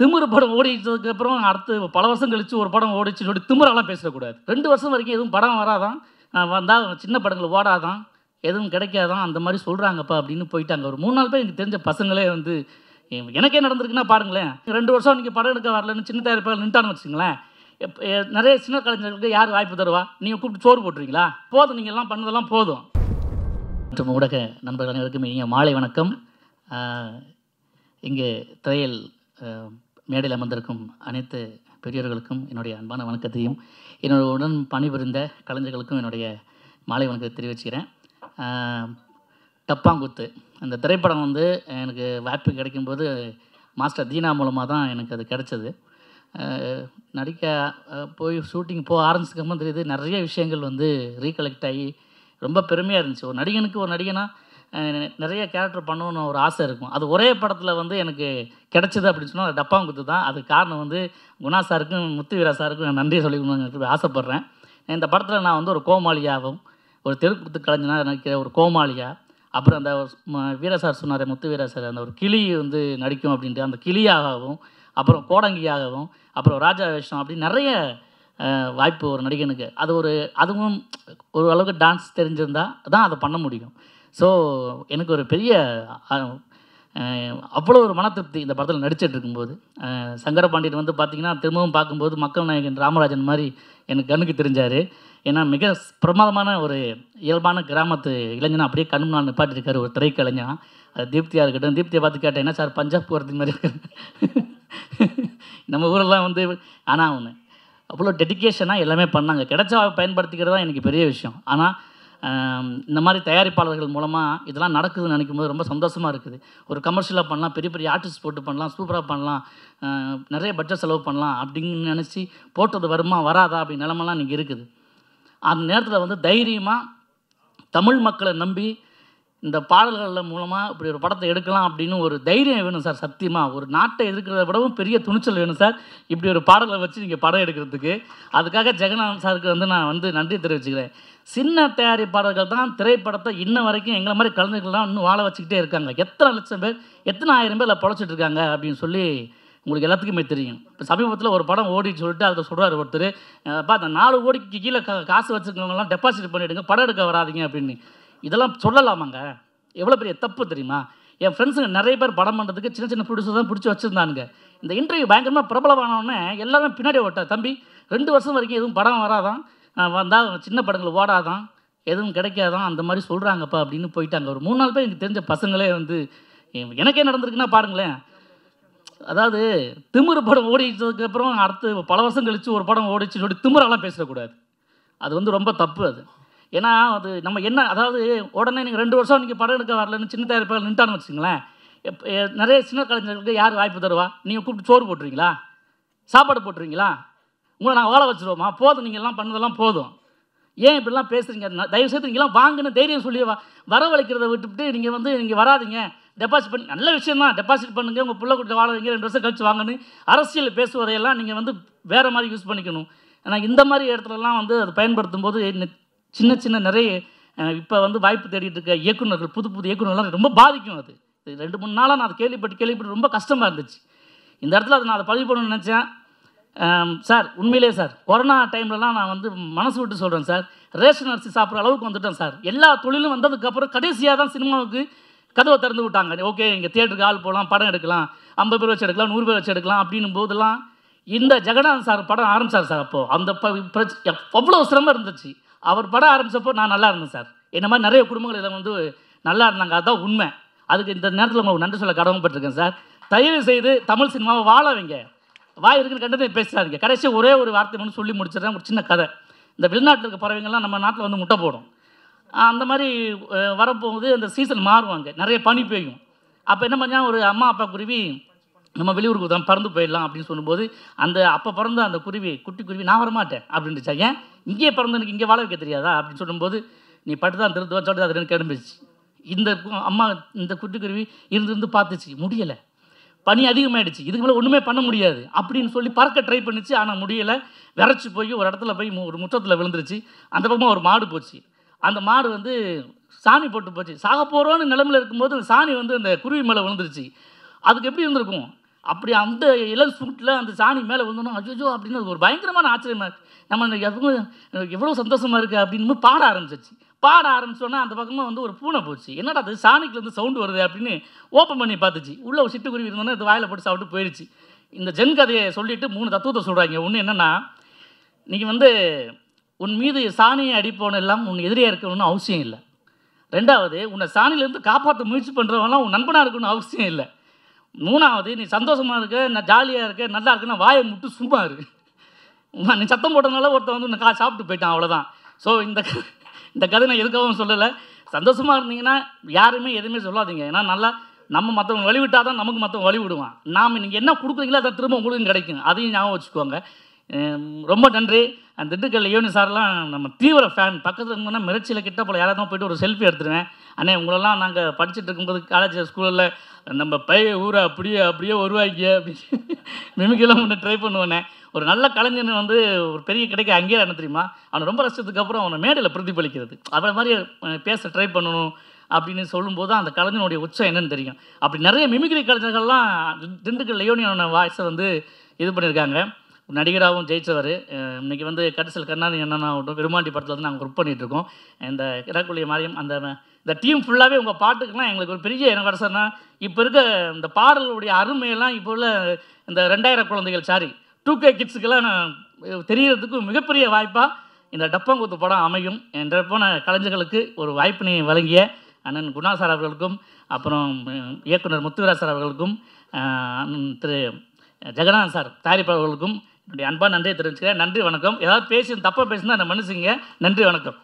திமிரு படம் ஓடிச்சதுக்கு அப்புறம் அடுத்து பல வருஷம் கழித்து ஒரு படம் ஓடிச்சு சொல்லி திமிரெல்லாம் பேசக்கூடாது. ரெண்டு வருஷம் வரைக்கும் எதுவும் படம் வராதான் வந்தால் சின்ன படங்கள் ஓடாதான் எதுவும் கிடைக்காதான் அந்த மாதிரி சொல்கிறாங்கப்பா அப்படின்னு போயிட்டாங்க. ஒரு மூணு நாள் பேர் எனக்கு தெரிஞ்ச பசங்களே வந்து எனக்கே நடந்திருக்குன்னா பாருங்களேன். ரெண்டு வருஷம் நீங்கள் படம் எடுக்க வரலன்னு சின்ன தயாரிப்பாளர் நின்ட்டான்னு வச்சுங்களேன் எப்ப- நிறைய சின்ன கலைஞர்களுக்கு யார் வாய்ப்பு தருவா? நீங்கள் கூப்பிட்டு சோறு போட்டுருவீங்களா போதும் நீங்கள் எல்லாம் பண்ணதெல்லாம் போதும். மற்றும் ஊடக நண்பர்கள் அனைவருக்கும் இனிய மாலை வணக்கம். இங்கே திரையில் மேடையில் அமர்ந்திருக்கும் அனைத்து பெரியவர்களுக்கும் என்னுடைய அன்பான வணக்கத்தையும் என்னோட உடன் பணிபுரிந்த கலைஞர்களுக்கும் என்னுடைய மாலை வணக்கத்தை தெரிவிச்சுக்கிறேன். டப்பாங்குத்து. அந்த திரைப்படம் வந்து எனக்கு வாய்ப்பு கிடைக்கும்போது மாஸ்டர் தீனா மூலமாக தான் எனக்கு அது கிடச்சிது. நடிக்க போய் ஷூட்டிங் போக ஆரம்பிச்சதுக்கப்புறம் தெரியுது நிறைய விஷயங்கள் வந்து ரீகலெக்ட் ஆகி ரொம்ப பெருமையாக இருந்துச்சு. ஒரு நடிகனுக்கு ஒரு நடிகனா நிறைய கேரக்டர் பண்ணணும்னு ஒரு ஆசை இருக்கும். அது ஒரே படத்தில் வந்து எனக்கு கிடைச்சது அப்படின்னு சொன்னால் அது டப்பாங்குத்து தான் அதுக்கு காரணம் வந்து குணா சாருக்கும் முத்துவீரா சாருக்கும் நான் நன்றியை சொல்லிக்கணும்னு ஆசைப்பட்றேன். இந்த படத்தில் நான் வந்து ஒரு கோமாளியாகவும் ஒரு தெருக்குத்து கலைஞனாக நடிக்கிற ஒரு கோமாளியா அப்புறம் அந்த வீர சார் சொன்னார் முத்து வீரா சார் அந்த ஒரு கிளி வந்து நடிக்கும் அப்படின்ட்டு அந்த கிளியாகவும் அப்புறம் கோடங்கியாகவும் அப்புறம் ராஜா வேஷம் அப்படி நிறைய வாய்ப்பு ஒரு நடிகனுக்கு. அது ஒரு அதுவும் ஒரு அளவுக்கு டான்ஸ் தெரிஞ்சிருந்தா தான் அதை பண்ண முடியும். ஸோ எனக்கு ஒரு பெரிய அவ்வளோ ஒரு மன திருப்தி இந்த படத்தில் நடிச்சிட்டு இருக்கும்போது. சங்கரபாண்டியன் வந்து பார்த்திங்கன்னா திரும்பவும் பார்க்கும்போது மக்கள் நாயகன் ராமராஜன் மாதிரி எனக்கு கண்ணுக்கு தெரிஞ்சார். ஏன்னா மிக பிரமாதமான ஒரு இயல்பான கிராமத்து இளைஞனாக அப்படியே கண் முன்னால் நிப்பாட்டிருக்காரு ஒரு திரைக்கலைஞனா. அது தீப்தியாக இருக்கட்டும். தீப்தியை பார்த்து கேட்டேன் என்ன சார் பஞ்சாப் போகிறது மாதிரி நம்ம ஊரெல்லாம் வந்து ஆனால் ஒன்று அவ்வளோ டெடிகேஷனாக எல்லாமே பண்ணாங்க. கிடைச்சா பயன்படுத்திக்கிறது தான் எனக்கு பெரிய விஷயம். ஆனால் இந்த மாதிரி தயாரிப்பாளர்கள் மூலமாக இதெல்லாம் நடக்குதுன்னு நினைக்கும் போது ரொம்ப சந்தோஷமாக இருக்குது. ஒரு கமர்ஷியலாக பண்ணலாம் பெரிய பெரிய ஆர்டிஸ்ட் போட்டு பண்ணலாம் சூப்பராக பண்ணலாம் நிறைய பட்ஜெட் செலவு பண்ணலாம் அப்படின்னு நினச்சி போட்டது வருமா வராதா அப்படி நிலமெல்லாம் இன்றைக்கி இருக்குது. அந்த நேரத்தில் வந்து தைரியமாக தமிழ் மக்களை நம்பி இந்த பாடல்கள் மூலமாக இப்படி ஒரு படத்தை எடுக்கலாம் அப்படின்னு ஒரு தைரியம் வேணும் சார் சத்தியமாக ஒரு நாட்டை எதிர்க்கிறத விடவும் பெரிய துணிச்சல் வேணும் சார் இப்படி ஒரு பாடலை வச்சு நீங்கள் படம் எடுக்கிறதுக்கு. அதுக்காக ஜெகநாதன் சாருக்கு வந்து நான் வந்து நன்றி தெரிவிச்சுக்கிறேன். சின்ன தயாரிப்பாளர்கள் தான் திரைப்படத்தை இன்ன வரைக்கும் எங்களை மாதிரி கலைஞர்கள்லாம் இன்னும் வாழ வச்சுக்கிட்டே இருக்காங்க. எத்தனை லட்சம் பேர் எத்தனை ஆயிரம் பேர் பொழைச்சிட்டு இருக்காங்க அப்படின்னு சொல்லி உங்களுக்கு எல்லாத்துக்குமே தெரியும். இப்போ சமீபத்தில் ஒரு படம் ஓடின்னு சொல்லிட்டு அதை சொல்கிறார் ஒருத்தர் அப்பா அந்த நாலு கோடிக்கு கீழே கா காசு வச்சுருக்கவங்கலாம் டெபாசிட் பண்ணிவிடுங்க படம் எடுக்க வராதிங்க அப்படின்னு. இதெல்லாம் சொல்லலாமாங்க? எவ்வளோ பெரிய தப்பு தெரியுமா? என் ஃப்ரெண்ட்ஸுங்க நிறைய பேர் படம் பண்ணுறதுக்கு சின்ன சின்ன ப்ரொடியூசர் தான் பிடிச்சி வச்சுருந்தானுங்க. இந்த இன்டர்வியூ பயங்கரமாக பிரபலமானோடனே எல்லாரும் பின்னாடி ஓட்ட தம்பி ரெண்டு வருஷம் வரைக்கும் எதுவும் படம் வராதான்? வந்தால் சின்ன படங்கள் ஓடாதான்? எதுவும் கிடைக்காதான்? அந்த மாதிரி சொல்கிறாங்கப்பா அப்படின்னு போயிட்டாங்க. ஒரு மூணு நாள் பேர் எனக்கு தெரிஞ்ச பசங்களே வந்து எனக்கே நடந்திருக்குன்னா பாருங்களேன். அதாவது திமிரு படம் ஓடிச்சதுக்கப்புறம் அடுத்து பல வருஷம் கழித்து ஒரு படம் ஓடிச்சு சொல்லி திமிரெல்லாம் பேசக்கூடாது. அது வந்து ரொம்ப தப்பு அது. ஏன்னா அது நம்ம என்ன அதாவது உடனே நீங்கள் ரெண்டு வருஷம் நீங்கள் படம் எடுக்க வரலன்னு சின்ன தயாரிப்பாளர் நின்ட்டான்னு வச்சுங்களேன் நிறைய சின்ன கலைஞர்களுக்கு யார் வாய்ப்பு தருவா? நீங்கள் கூப்பிட்டு சோறு போட்டுருவீங்களா? சாப்பாடு போட்டுருவீங்களா? உங்களை நான் வாழ வச்சுருவோமா? போதும் நீங்கள் எல்லாம் பண்ணதெல்லாம் போதும். ஏன் இப்படிலாம் பேசுகிறீங்க தயவு செய்து நீங்களாம் வாங்குன்னு தைரியம் சொல்லி வ- வரவழைக்கிறத விட்டுவிட்டு நீங்கள் வந்து நீங்கள் வராதீங்க. டெபாசிட் பண்ணி நல்ல விஷயம் தான். டெபாசிட் பண்ணுங்கள் உங்கள் பிள்ளை கொடுத்து வாழ வைங்க ரெண்டு வருஷம் கழிச்சு வாங்கன்னு அரசியல் பேசுவதையெல்லாம் நீங்கள் வந்து வேறு மாதிரி யூஸ் பண்ணிக்கணும். ஆனால் இந்த மாதிரி இடத்துலலாம் வந்து அது பயன்படுத்தும் போது சின்ன சின்ன நிறைய இப்போ வந்து வாய்ப்பு தேடிட்டு இருக்க இயக்குனர்கள் புது புது இயக்குனர்கள்லாம் ரொம்ப பாதிக்கும் அது. இது ரெண்டு மூணு நாளாக நான் அதை கேள்விப்பட்டு கேள்விப்பட்டு ரொம்ப கஷ்டமாக இருந்துச்சு. இந்த இடத்துல அதை நான் அதை பதிவு பண்ணணும்னு நினச்சேன். சார் உண்மையிலே சார் கொரோனா டைம்லலாம் நான் வந்து மனசு விட்டு சொல்கிறேன் சார். ரேஷன் அரிசி சாப்பிட்ற அளவுக்கு வந்துட்டேன் சார். எல்லா தொழிலும் வந்ததுக்கப்புறம் கடைசியாக தான் சினிமாவுக்கு கதவை திறந்து விட்டாங்க. ஓகே இங்கே தேட்டருக்கு ஆள் போகலாம் படம் எடுக்கலாம் ஐம்பது பேர் வச்சு எடுக்கலாம் நூறு பேர் வச்சு எடுக்கலாம் அப்படின்னும் போதெல்லாம் இந்த ஜெகநாதன் சார் படம் ஆரம்பிச்சார் சார் அப்போது அந்த அவ்வளோ சிரமம் இருந்துச்சு. அவர் படம் ஆரம்பித்தப்போ நான் நல்லா இருந்தேன் சார். என்ன மாதிரி நிறைய குடும்பங்கள் இதில் வந்து நல்லா இருந்தாங்க. அதுதான் உண்மை. அதுக்கு இந்த நேரத்தில் உங்களுக்கு நன்றி சொல்ல கடமைப்பட்டிருக்கேன் சார். தயவு செய்து தமிழ் சினிமாவை வாழ வைங்க. வாய் இருக்குன்னு கண்டு பேசுகிறாருங்க கடைசி ஒரே ஒரு வார்த்தை மட்டும் சொல்லி முடிச்சிடறேன். ஒரு சின்ன கதை. இந்த வெளிநாட்டில் இருக்க பறவைங்கள்லாம் நம்ம நாட்டில் வந்து முட்டை போடும். அந்த மாதிரி வரப்போகுது. அந்த சீசன் மாறுவாங்க நிறைய பனி பெய்யும். அப்போ என்ன பண்ணால் ஒரு அம்மா அப்பா குருவி நம்ம வெளியூருக்கு தான் பறந்து போயிடலாம் அப்படின்னு சொல்லும்போது அந்த அப்போ பிறந்த அந்த குருவி குட்டி குருவி நான் வரமாட்டேன் அப்படின்னுச்சா? ஏன்? இங்கேயே பிறந்து எனக்கு இங்கே வாழ வைக்க தெரியாதா? அப்படின்னு சொல்லும்போது நீ பட்டு தான் திருத்துவா சொல்லிட்டு அது ரெண்டு கிளம்பிடுச்சு இந்த அம்மா இந்த குட்டிக்குருவி இருந்து இருந்து பார்த்துச்சு முடியலை. பனி அதிகமாயிடுச்சு இதுக்கு மேலே ஒன்றுமே பண்ண முடியாது அப்படின்னு சொல்லி பறக்க ட்ரை பண்ணிச்சு ஆனால் முடியலை. விரைச்சி போய் ஒரு இடத்துல போய் மு- ஒரு முற்றத்தில் விழுந்துருச்சு. அந்த பக்கமாக ஒரு மாடு போச்சு. அந்த மாடு வந்து சாணி போட்டு போச்சு. சாக போகிறோன்னு நிலமில் இருக்கும்போது சாணி வந்து அந்த குருவி மேலே விழுந்துருச்சு. அதுக்கு எப்படி இருந்திருக்கும்? அப்படி அந்த இளம் சூட்டில் அந்த சாணி மேலே விழுந்தோம் அஜோஜோ அப்படின்னு ஒரு பயங்கரமான ஆச்சரியமா இருக்குது நம்ம எவ்வளோ எவ்வளோ இருக்குது அப்படின்னு பாட ஆரம்பிச்சிச்சு பாட ஆரம்பிச்சோன்னா அந்த பக்கமாக வந்து ஒரு பூனை போச்சு. என்னடா அது சாணிக்குலேருந்து சவுண்டு வருது அப்படின்னு ஓப்பன் பண்ணி பார்த்துச்சு. உள்ள ஒரு சிட்டுக்குருவி இருந்தோன்னா அது வாயில் போட்டு சாப்பிட்டு போயிடுச்சு இந்த ஜென் கதையை சொல்லிவிட்டு மூணு தத்துவத்தை சொல்கிறாங்க ஒன்று என்னென்னா நீங்கள் வந்து உன் மீது சாணியை அடிப்பவன் எல்லாம் உன் எதிரியாக இருக்கணும்னு அவசியம் இல்லை. ரெண்டாவது உன்னை சாணியிலேருந்து காப்பாற்ற முயற்சி பண்ணுறவங்களாம் உன் நண்பனாக இருக்கணும்னு அவசியம் இல்லை. மூணாவது நீ சந்தோஷமாக இருக்க நான் ஜாலியாக இருக்க நல்லா இருக்குன்னா வாயை முட்டு சும்மா இருக்கு நீ சத்தம் போட்டதுனால ஒருத்தன் வந்து உன்னை கா சாப்பிட்டு போயிட்டான் அவ்வளோதான் ஸோ இந்த இந்த கதை நான் எதுக்காகவும் சொல்லலை. சந்தோஷமாக இருந்தீங்கன்னா யாருமே எதுவுமே சொல்லாதீங்க. ஏன்னா நல்லா நம்ம மற்றவங்க வழிவிட்டால் தான் நமக்கு மற்றவங்க வழி விடுவான் நாம் நீங்கள் என்ன கொடுக்குறீங்களோ அதை திரும்ப உங்களுக்கு கிடைக்கும். அதையும் ஞாபகம் வச்சுக்கோங்க. ரொம்ப நன்றி. அந்த திண்டுக்கல் யோனி சார்லாம் நம்ம தீவிர ஃபேன் பக்கத்தில் இருந்தோம்னா மிரட்சியில் கிட்ட போல யாராவது போயிட்டு ஒரு செல்ஃபி எடுத்துருவேன். அண்ணே உங்களெல்லாம் நாங்கள் படிச்சுட்டு இருக்கும்போது காலேஜ் ஸ்கூலில் நம்ம பைய ஊரை அப்படியே அப்படியே உருவாக்கி அப்படி மிமிக்கெல்லாம் ஒன்று ட்ரை பண்ணுவேனே. ஒரு நல்ல கலைஞன் வந்து ஒரு பெரிய கிடைக்க அங்கேயே என்ன தெரியுமா? அவனை ரொம்ப ரசிச்சதுக்கு அப்புறம் அவனை மேடையில் பிரதிபலிக்கிறது. அவனை மாதிரி பேச ட்ரை பண்ணணும் அப்படின்னு சொல்லும்போது அந்த கலைஞனுடைய உச்சம் என்னன்னு தெரியும். அப்படி நிறைய மிமிக்ரி கலைஞர்கள்லாம் திண்டுக்கல் லியோனியோட வாய்ஸை வந்து இது பண்ணியிருக்காங்க. நடிகராகவும் ஜெயித்தவர் இன்றைக்கி வந்து கடைசியில் கண்ணாடி என்னன்னா விருமாண்டி படத்தில் வந்து நாங்கள் ஒர்க் பண்ணிகிட்ருக்கோம் இந்த கிராக்குழிய மாதிரியும் அந்த இந்த டீம் ஃபுல்லாகவே உங்கள் பாட்டுக்கெல்லாம் எங்களுக்கு ஒரு பெரிய என்ன கடைசினா இப்போ இருக்க இந்த பாடல்களுடைய அருமையெல்லாம் இப்போ உள்ள இந்த ரெண்டாயிரம் குழந்தைகள் சாரி டூ கே கிட்ஸுக்கெல்லாம் நான் தெரியறதுக்கு மிகப்பெரிய வாய்ப்பாக இந்த டப்பங்குத்து படம் அமையும் என்ற போன கலைஞர்களுக்கு ஒரு வாய்ப்பினை வழங்கிய அண்ணன் குணா சார் அவர்களுக்கும் அப்புறம் இயக்குனர் முத்துவீரா சார் அவர்களுக்கும் திரு ஜெகநாதன் சார் தயாரிப்பாளர்களுக்கும் என்னுடைய அன்பாக நன்றியை தெரிவிச்சுக்கிறேன். நன்றி வணக்கம். ஏதாவது பேசி தப்பாக பேசினா என்ன மனுஷங்க நன்றி வணக்கம்.